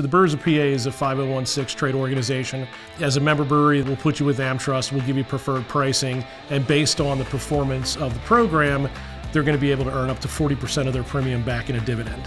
The Brewers of PA is a 5016 trade organization. As a member brewery, we'll put you with AmTrust, we'll give you preferred pricing, and based on the performance of the program, they're going to be able to earn up to 40% of their premium back in a dividend.